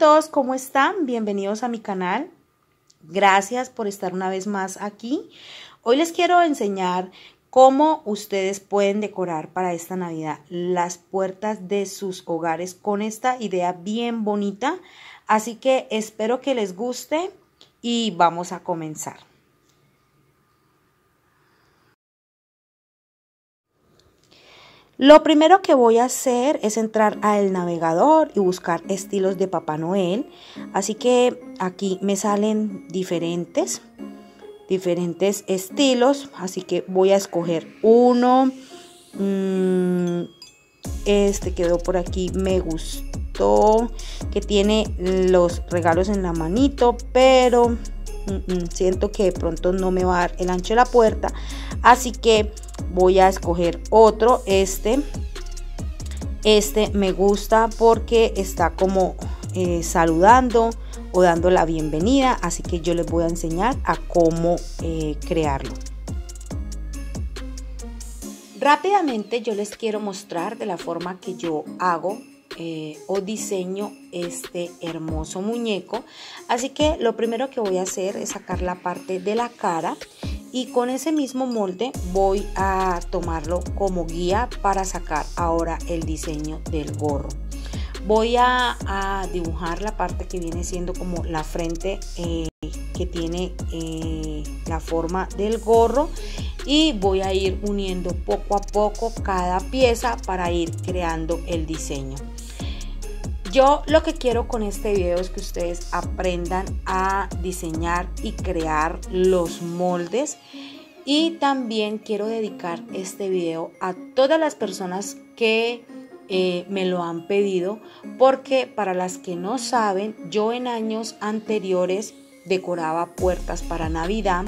todos, ¿cómo están? Bienvenidos a mi canal. Gracias por estar una vez más aquí. Hoy les quiero enseñar cómo ustedes pueden decorar para esta Navidad las puertas de sus hogares con esta idea bien bonita. Así que espero que les guste y vamos a comenzar. Lo primero que voy a hacer es entrar al navegador y buscar estilos de Papá Noel. Así que aquí me salen diferentes, diferentes estilos. Así que voy a escoger uno. Mm, este quedó por aquí, me gustó. Que tiene los regalos en la manito, pero mm, mm, siento que de pronto no me va a dar el ancho de la puerta. Así que voy a escoger otro. Este este me gusta porque está como eh, saludando o dando la bienvenida así que yo les voy a enseñar a cómo eh, crearlo. Rápidamente yo les quiero mostrar de la forma que yo hago eh, o diseño este hermoso muñeco. Así que lo primero que voy a hacer es sacar la parte de la cara y con ese mismo molde voy a tomarlo como guía para sacar ahora el diseño del gorro. Voy a, dibujar la parte que viene siendo como la frente eh, que tiene eh, la forma del gorro. Y voy a ir uniendo poco a poco cada pieza para ir creando el diseño yo lo que quiero con este video es que ustedes aprendan a diseñar y crear los moldes y también quiero dedicar este video a todas las personas que eh, me lo han pedido porque para las que no saben yo en años anteriores decoraba puertas para Navidad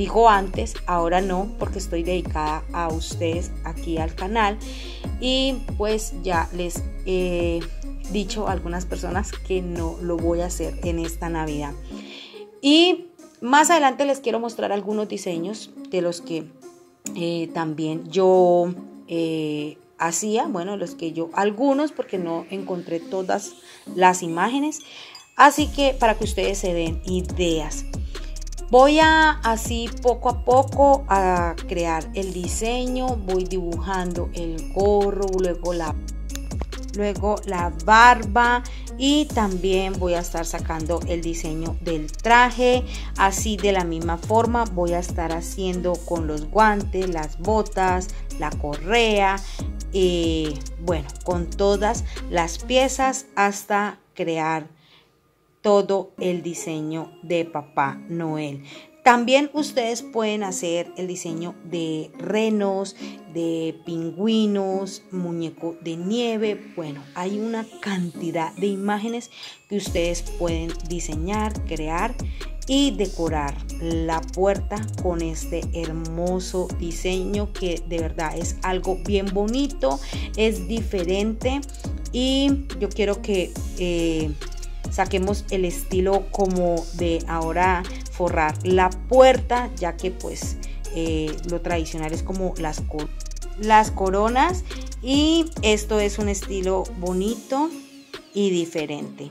digo antes, ahora no, porque estoy dedicada a ustedes aquí al canal. Y pues ya les eh, dicho a algunas personas que no lo voy a hacer en esta Navidad. Y más adelante les quiero mostrar algunos diseños de los que eh, también yo eh, hacía, bueno, los que yo, algunos porque no encontré todas las imágenes, así que para que ustedes se den ideas. Voy a así poco a poco a crear el diseño, voy dibujando el gorro, luego la luego la barba y también voy a estar sacando el diseño del traje. Así de la misma forma voy a estar haciendo con los guantes las botas la correa y bueno con todas las piezas hasta crear todo el diseño de papá noel también ustedes pueden hacer el diseño de renos, de pingüinos, muñeco de nieve. Bueno, hay una cantidad de imágenes que ustedes pueden diseñar, crear y decorar la puerta con este hermoso diseño que de verdad es algo bien bonito, es diferente y yo quiero que eh, saquemos el estilo como de ahora forrar la puerta ya que pues eh, lo tradicional es como las, las coronas y esto es un estilo bonito y diferente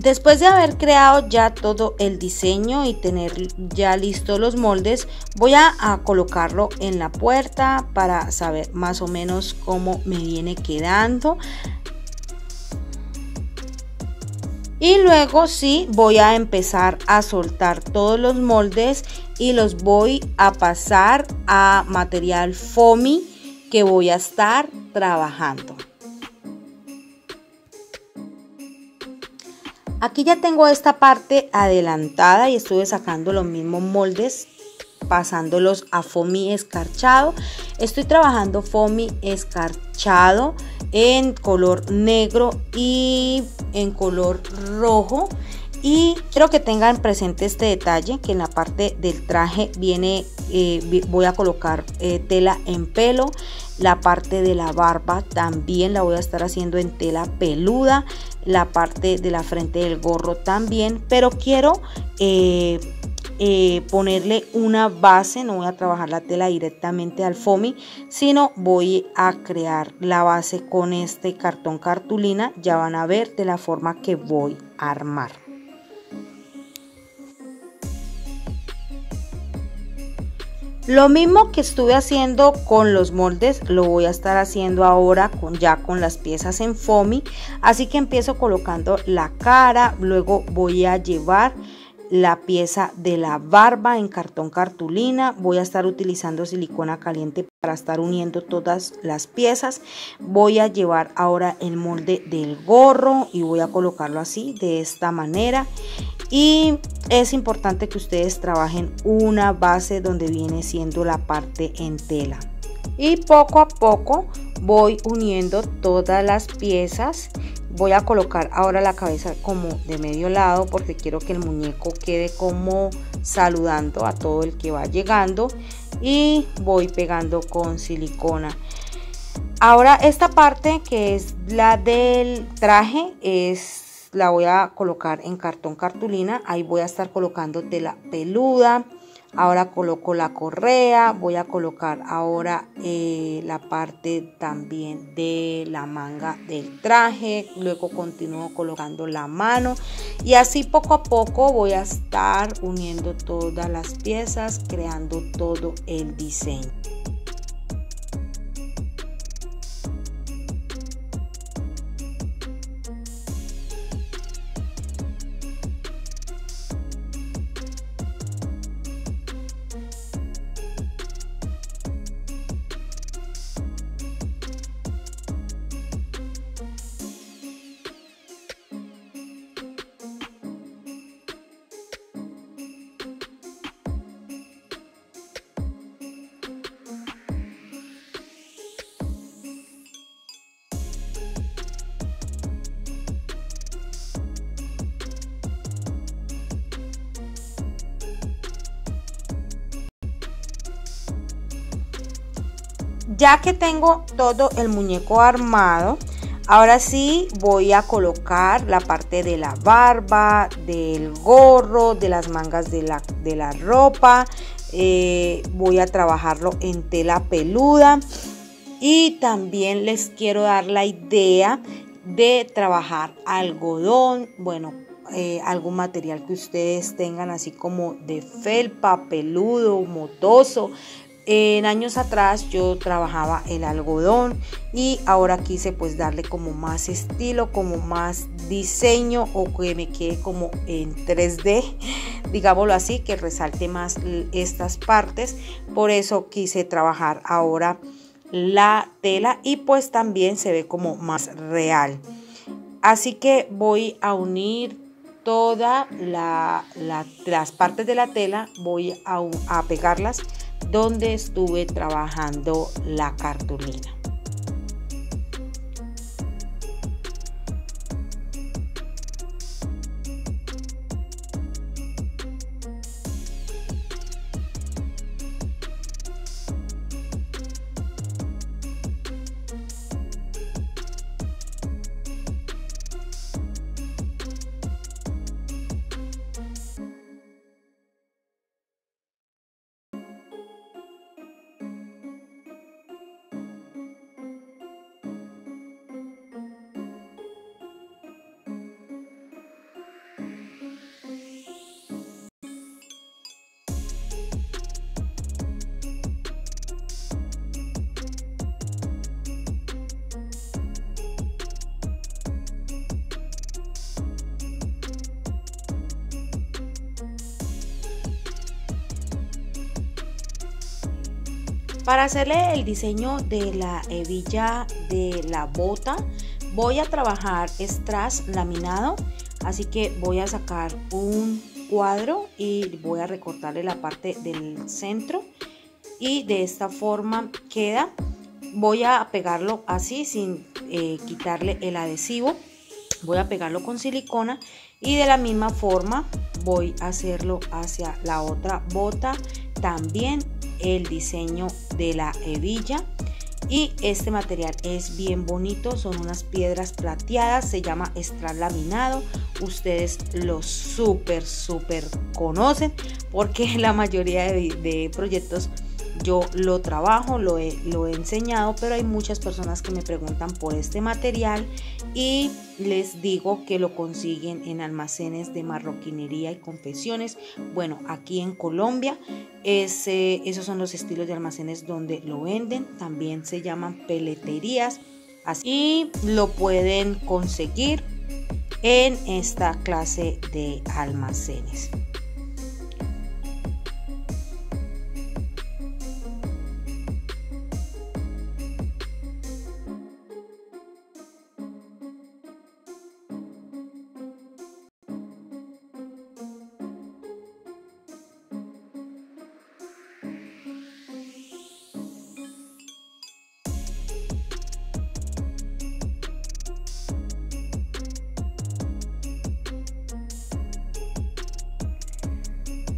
Después de haber creado ya todo el diseño y tener ya listos los moldes, voy a, colocarlo en la puerta para saber más o menos cómo me viene quedando. Y luego sí voy a empezar a soltar todos los moldes y los voy a pasar a material foamy que voy a estar trabajando. Aquí ya tengo esta parte adelantada y estuve sacando los mismos moldes pasándolos a foamy escarchado. Estoy trabajando foamy escarchado en color negro y en color rojo. Y quiero que tengan presente este detalle que en la parte del traje viene, eh, voy a colocar eh, tela en pelo. La parte de la barba también la voy a estar haciendo en tela peluda la parte de la frente del gorro también, pero quiero eh, ponerle una base, no voy a trabajar la tela directamente al foamy, sino voy a crear la base con este cartón cartulina, ya van a ver de la forma que voy a armar. Lo mismo que estuve haciendo con los moldes, lo voy a estar haciendo ahora con, ya con las piezas en foamy. Así que empiezo colocando la cara, luego voy a llevar la pieza de la barba en cartón cartulina. Voy a estar utilizando silicona caliente para estar uniendo todas las piezas. Voy a llevar ahora el molde del gorro y voy a colocarlo así, de esta manera. Y es importante que ustedes trabajen una base donde viene siendo la parte en tela. Y poco a poco voy uniendo todas las piezas. Voy a colocar ahora la cabeza como de medio lado porque quiero que el muñeco quede como saludando a todo el que va llegando. Y voy pegando con silicona. Ahora esta parte que es la del traje es la voy a colocar en cartón cartulina. Ahí voy a estar colocando tela peluda. Ahora coloco la correa, voy a colocar ahora eh, la parte también de la manga del traje, luego continúo colocando la mano. Y así poco a poco voy a estar uniendo todas las piezas, creando todo el diseño. Ya que tengo todo el muñeco armado, ahora sí voy a colocar la parte de la barba, del gorro, de las mangas de la, de la ropa. Eh, voy a trabajarlo en tela peluda. Y también les quiero dar la idea de trabajar algodón, bueno, eh, algún material que ustedes tengan así como de felpa, peludo, motoso, en años atrás yo trabajaba el algodón y ahora quise pues darle como más estilo, como más diseño o que me quede como en 3D, digámoslo así, que resalte más estas partes. Por eso quise trabajar ahora la tela y pues también se ve como más real. Así que voy a unir todas las partes de la tela, voy a pegarlas donde estuve trabajando la cartulina. Para hacerle el diseño de la hebilla de la bota, voy a trabajar strass laminado. Así que voy a sacar un cuadro y voy a recortarle la parte del centro. Y de esta forma queda. Voy a pegarlo así sin eh, quitarle el adhesivo. Voy a pegarlo con silicona y de la misma forma voy a hacerlo hacia la otra bota también el diseño de la hebilla. Y este material es bien bonito son unas piedras plateadas se llama estralaminado. Ustedes lo súper súper conocen porque la mayoría de proyectos yo lo trabajo, lo he, enseñado, pero hay muchas personas que me preguntan por este material y les digo que lo consiguen en almacenes de marroquinería y confesiones. Bueno, aquí en Colombia esos son los estilos de almacenes donde lo venden. También se llaman peleterías. Así lo pueden conseguir en esta clase de almacenes.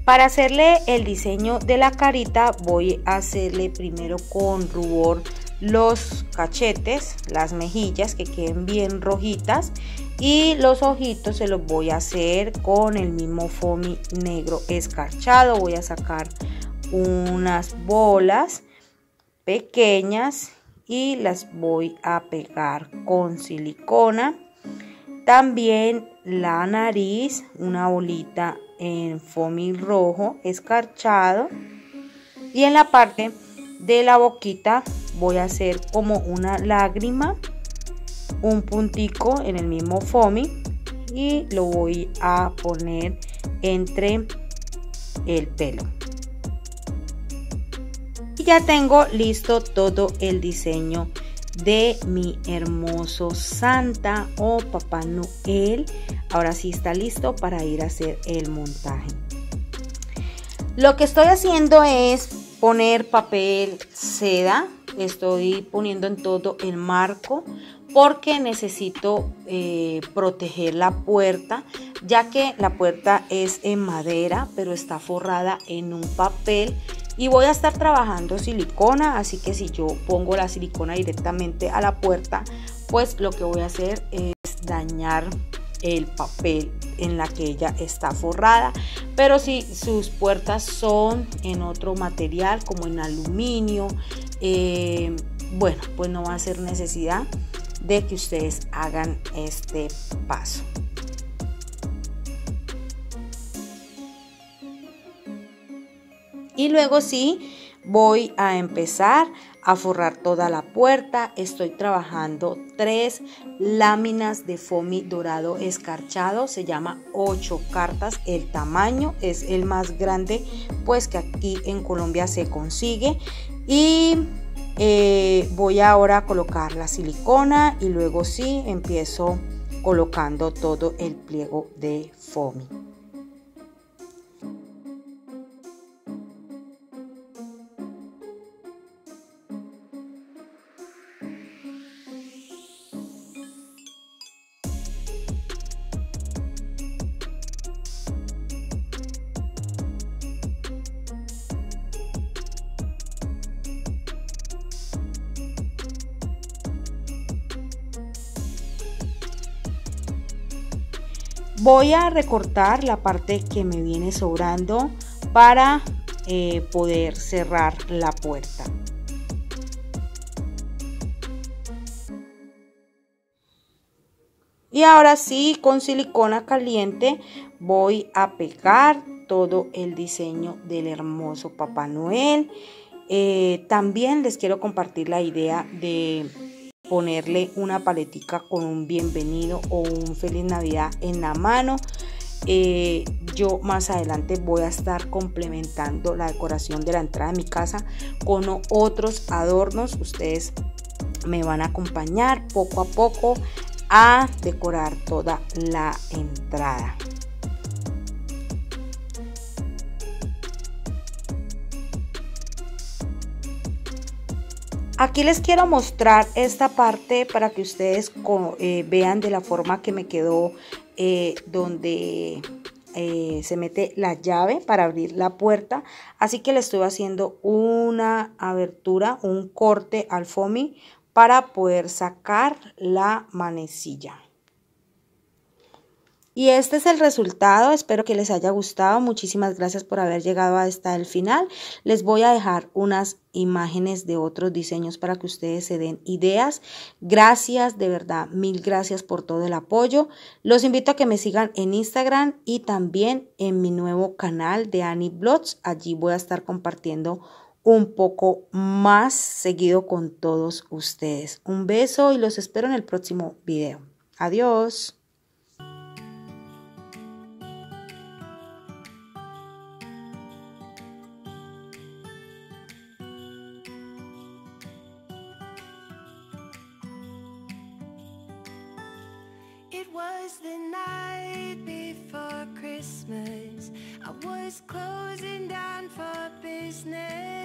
Para hacerle el diseño de la carita voy a hacerle primero con rubor los cachetes, las mejillas que queden bien rojitas y los ojitos se los voy a hacer con el mismo foamy negro escarchado. Voy a sacar unas bolas pequeñas y las voy a pegar con silicona. También la nariz, una bolita en foamy rojo escarchado y en la parte de la boquita voy a hacer como una lágrima un puntico en el mismo foamy y lo voy a poner entre el pelo y ya tengo listo todo el diseño de mi hermoso Santa o Papá Noel. Ahora sí está listo para ir a hacer el montaje. Lo que estoy haciendo es poner papel seda. Estoy poniendo en todo el marco porque necesito eh, proteger la puerta ya que la puerta es en madera pero está forrada en un papel y voy a estar trabajando silicona así que si yo pongo la silicona directamente a la puerta pues lo que voy a hacer es dañar el papel en la que ella está forrada pero si sus puertas son en otro material como en aluminio. Eh, bueno pues no va a ser necesidad de que ustedes hagan este paso. Y luego sí voy a empezar a forrar toda la puerta. Estoy trabajando tres láminas de foamy dorado escarchado. Se llama 8 cartas. El tamaño es el más grande pues que aquí en Colombia se consigue. Y eh, voy ahora a colocar la silicona y luego sí empiezo colocando todo el pliego de foamy Voy a recortar la parte que me viene sobrando para eh, poder cerrar la puerta. Y ahora sí, con silicona caliente voy a pegar todo el diseño del hermoso Papá Noel. Eh, también les quiero compartir la idea de ponerle una paletica con un bienvenido o un feliz navidad en la mano eh, yo más adelante voy a estar complementando la decoración de la entrada de mi casa con otros adornos. Ustedes me van a acompañar poco a poco a decorar toda la entrada. Aquí les quiero mostrar esta parte para que ustedes eh, vean de la forma que me quedó eh, donde eh, se mete la llave para abrir la puerta. Así que le estoy haciendo una abertura, un corte al foamy para poder sacar la manecilla. Y este es el resultado, espero que les haya gustado, muchísimas gracias por haber llegado hasta el final. Les voy a dejar unas imágenes de otros diseños para que ustedes se den ideas. Gracias, de verdad, mil gracias por todo el apoyo. Los invito a que me sigan en Instagram y también en mi nuevo canal de Annie Blogs. Allí voy a estar compartiendo un poco más seguido con todos ustedes. Un beso y los espero en el próximo video. Adiós. It was the night before Christmas. I was closing down for business